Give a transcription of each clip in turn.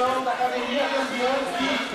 Da Academia Campeões de...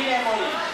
Mira é Molina.